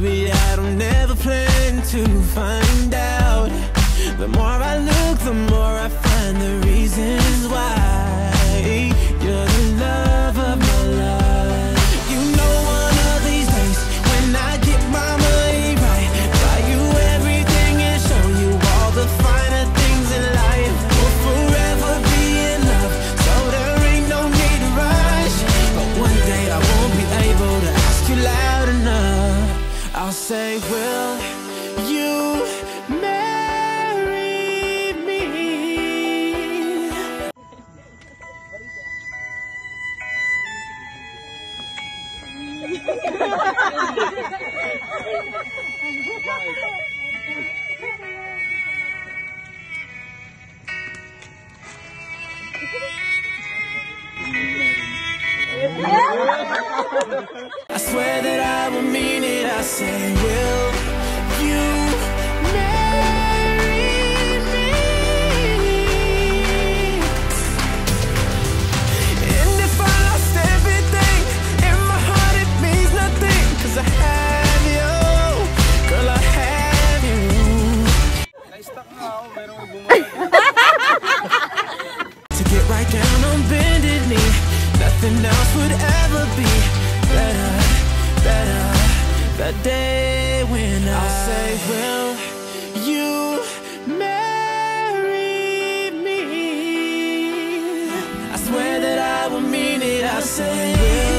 Baby, I don't ever plan to find out. The more I look, the more I find the reasons why. I swear that I will mean it. I say, Will to get right down on bended knee. Nothing else would ever be better, better. The day when I'll say, Will you marry me? I swear that I will mean it. I'll say, Will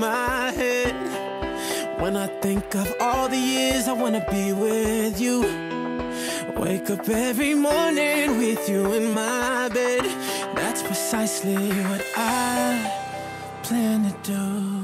my head when I think of all the years I wanna be with you. Wake up every morning with you in my bed. That's precisely what I plan to do.